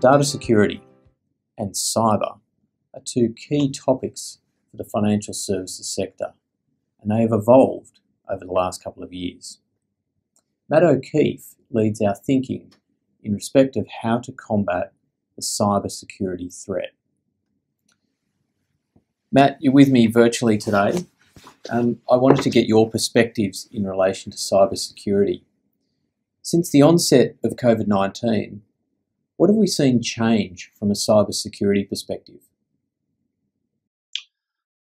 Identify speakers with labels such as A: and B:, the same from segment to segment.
A: Data security and cyber are two key topics for the financial services sector, and they have evolved over the last couple of years. Matt O'Keefe leads our thinking in respect of how to combat the cyber security threat. Matt, you're with me virtually today. Um, I wanted to get your perspectives in relation to cyber security. Since the onset of COVID 19, what have we seen change from a cybersecurity perspective?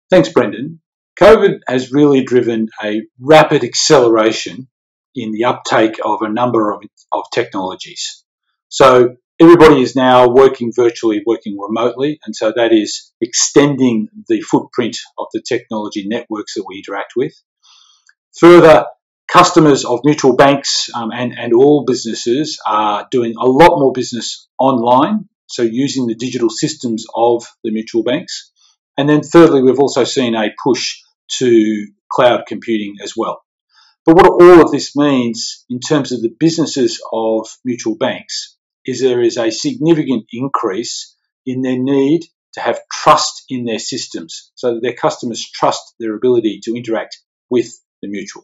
B: Thanks, Brendan. COVID has really driven a rapid acceleration in the uptake of a number of, of technologies. So everybody is now working virtually, working remotely, and so that is extending the footprint of the technology networks that we interact with. Further, customers of mutual banks um, and, and all businesses are doing a lot more business online, so using the digital systems of the mutual banks. And then thirdly, we've also seen a push to cloud computing as well. But what all of this means in terms of the businesses of mutual banks is there is a significant increase in their need to have trust in their systems so that their customers trust their ability to interact with the mutual.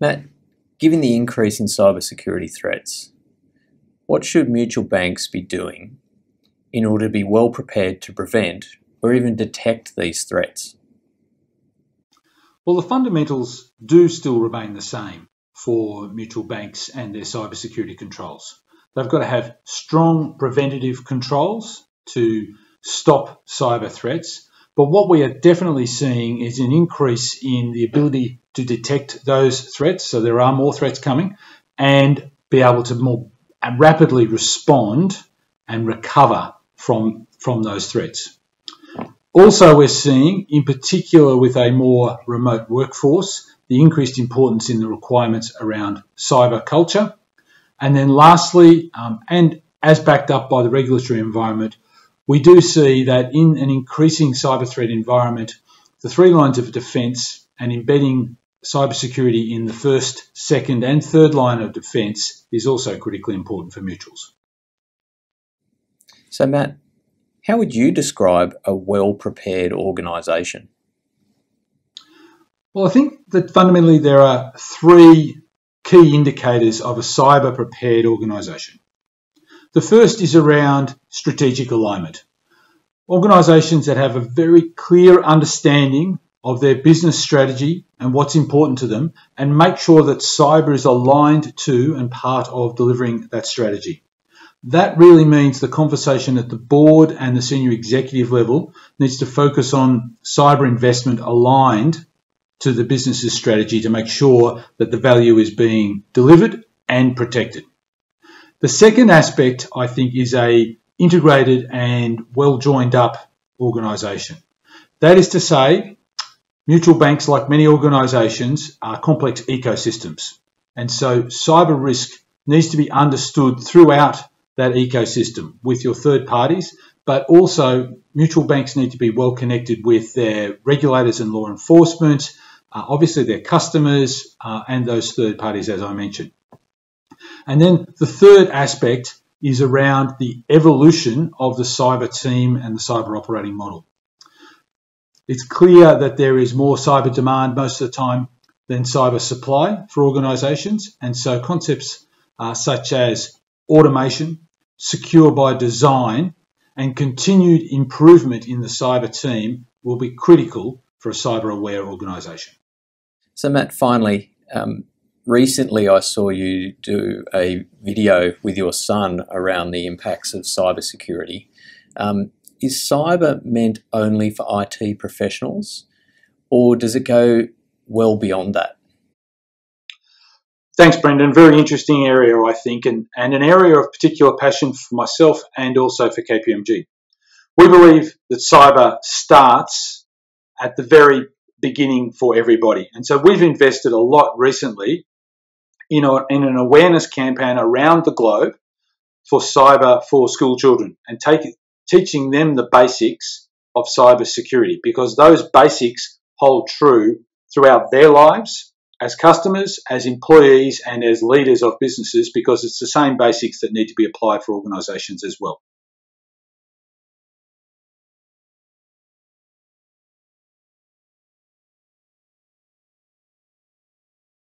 A: Matt, given the increase in cybersecurity threats, what should mutual banks be doing in order to be well prepared to prevent or even detect these threats?
B: Well, the fundamentals do still remain the same for mutual banks and their cybersecurity controls. They've got to have strong preventative controls to stop cyber threats. But what we are definitely seeing is an increase in the ability to detect those threats. So there are more threats coming and be able to more rapidly respond and recover from, from those threats. Also, we're seeing, in particular with a more remote workforce, the increased importance in the requirements around cyber culture. And then lastly, um, and as backed up by the regulatory environment, we do see that in an increasing cyber threat environment, the three lines of defence and embedding cybersecurity in the first, second, and third line of defence is also critically important for mutuals.
A: So, Matt, how would you describe a well prepared organisation?
B: Well, I think that fundamentally there are three key indicators of a cyber prepared organisation. The first is around strategic alignment. Organisations that have a very clear understanding of their business strategy and what's important to them and make sure that cyber is aligned to and part of delivering that strategy. That really means the conversation at the board and the senior executive level needs to focus on cyber investment aligned to the business's strategy to make sure that the value is being delivered and protected. The second aspect, I think, is a integrated and well joined up organisation. That is to say, Mutual banks, like many organisations, are complex ecosystems. And so cyber risk needs to be understood throughout that ecosystem with your third parties, but also mutual banks need to be well connected with their regulators and law enforcement, uh, obviously their customers, uh, and those third parties, as I mentioned. And then the third aspect is around the evolution of the cyber team and the cyber operating model. It's clear that there is more cyber demand most of the time than cyber supply for organizations. And so concepts uh, such as automation, secure by design, and continued improvement in the cyber team will be critical for a cyber aware organization.
A: So, Matt, finally, um, recently I saw you do a video with your son around the impacts of cybersecurity. Um, is cyber meant only for IT professionals, or does it go well beyond that?
B: Thanks, Brendan. Very interesting area, I think, and, and an area of particular passion for myself and also for KPMG. We believe that cyber starts at the very beginning for everybody. And so we've invested a lot recently in, a, in an awareness campaign around the globe for cyber for school children and take, teaching them the basics of cyber security because those basics hold true throughout their lives as customers, as employees, and as leaders of businesses because it's the same basics that need to be applied for organisations as well.